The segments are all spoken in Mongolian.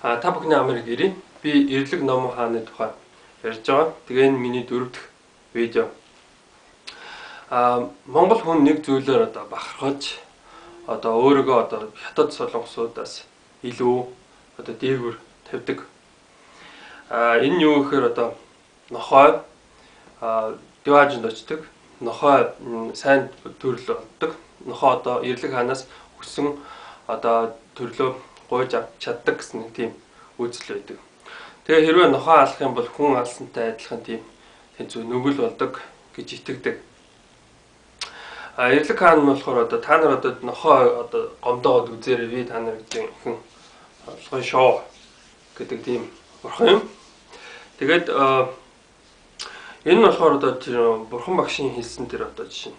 А та бүхний амрыг ирээ. Би эрлэг ном хааны тухай ярьж байгаа. Тэгээ энэ миний дөрөв дэх видео. А Монгол хүн нэг зүйлээр одоо бахархаж одоо өөрийгөө одоо хятад солонгосуудаас илүү одоо дээгүр тавьдаг. А энэ юу гэхээр одоо нохой а диважинд очдог. Нохой сайн төрөл болдог. Нохой одоо эрлэг хаанаас өссөн одоо төрлөө авч чаддаг гэсэн нэг тийм үзэл байдаг. Тэгээ хэрвээ нохоо алах юм бол хүн алсантай адилхан тийм тэнцүү нүгэл болдог гэж итгэдэг. А эрлэг хаан нь болохоор одоо та нар одоо нохоо одоо гомдоогод үзээрэй би та нар гэсэн ихэн олгой шоу гэдэг тийм бурхан юм. Тэгээд энэ нь болохоор одоо тэр бурхан багшийн хэлсэн тэр одоо жишээ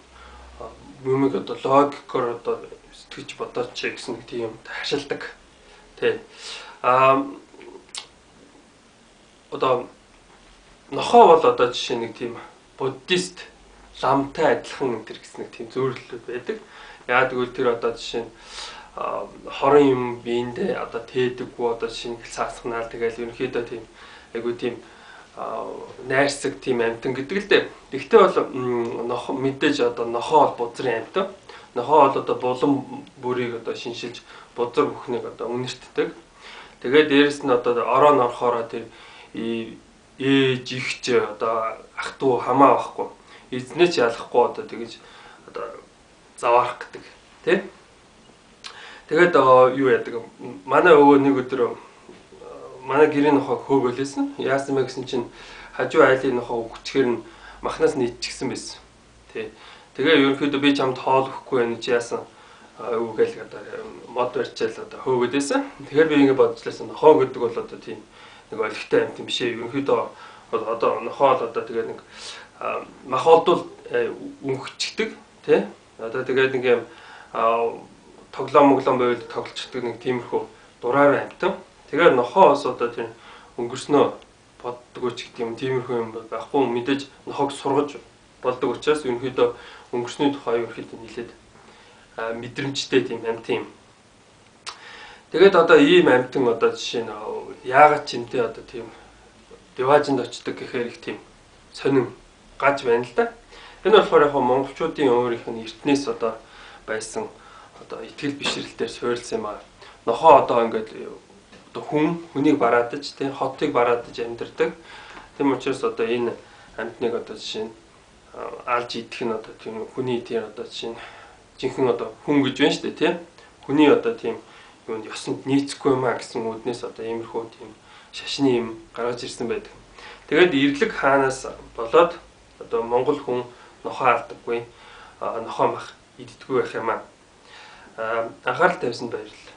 юмыг одоо логикоор одоо сэтгэж бодооч гэсэн нэг тийм хашилдаг Тий. Аа одоо нохоо бол одоо жишээ нэг тийм буддист ламтай адилхан энэ гэсэн нэг тийм зөөрлөл байдаг. Яа тэгвэл тэр одоо жишээ нь хорон юм биендээ одоо тээдэггүй одоо жишээ нь цаасхнаал тэгэл ерөнхийдөө тийм айгу тийм найрсаг тийм амтан гэдэг л дээ. Тэгтээ бол нохоо мэдээж одоо нохоо бол бузрын амтан. Нохоо бол одоо булан бүрийг одоо шиншилж бузар бүхнийг одоо үнэртдэг. Тэгээд дээрэс нь одоо ороо норхороо тэр ээж ихч одоо ах トゥ хамаа байхгүй. Эзнээ ч ялахгүй одоо тэгэж одоо заваарах гэдэг тий. Тэгээд юу яадаг манай өвөө нэг өдөр манай гэрийн нохог хөөгөлөөсөн. Яасан бэ гэсэн чинь хажуу айлын нохоо өгчгэр нь махнаас нийтчихсэн байсан. Тий. Тэгээ ерөнхийдөө би чамд хоол өгөхгүй байх чи яасан үгээл одоо мод барьчаал одоо хөөгд байсан. Тэгэхээр би ингэ бодчихлаа. Нохоо гэдэг бол одоо тийм нэг олигтой амт юм биш ээ. Ерөнхийдөө одоо нохоо л одоо тэгээ нэг мах олдвол өнгөчдөг тий. Одоо тэгээд нэг юм тоглоом моглоом байвал тоглолцдог нэг тиймэрхүү дураар амтан. Тэгээд нохоос одоо тийм өнгөрснөө боддог ч гэдэг юм тиймэрхүү юм байхгүй мэдээж нохог сургаж болдог учраас ерөнхийдөө өнгөрсний тухай ерөнхийдөө нийлээд мэдрэмжтэй тийм амтын юм. Тэгээд одоо ийм амтан одоо жишээ нь яагаад ч юмтэй одоо тийм диважинд очдог гэхээр их тийм сонин гаж байна л да. Энэ болохоор яг монголчуудын өөрийнх нь эртнээс одоо байсан одоо ихтгэл бишрэлтээр суурилсан юм аа. Нохоо одоо ингээд одоо хүн хүнийг бараадаж тийм хотыг бараадаж амьдардаг. Тийм учраас одоо энэ амьтныг одоо жишээ нь алж идэх нь одоо тийм хүний тийм одоо жишээ нь жинхэнэ одоо хүн гэж байна шүү дээ тийм. Хүний одоо тийм юунд ёсонд нийцэхгүй юмаа гэсэн үднээс одоо иймэрхүү тийм шашны юм гаргаж ирсэн байдаг. Тэгээд ирлэг хаанаас болоод одоо монгол хүн нохоо алдаггүй нохоо мах иддэггүй байх юм аа. Анхаарал тавьсанд баярлалаа.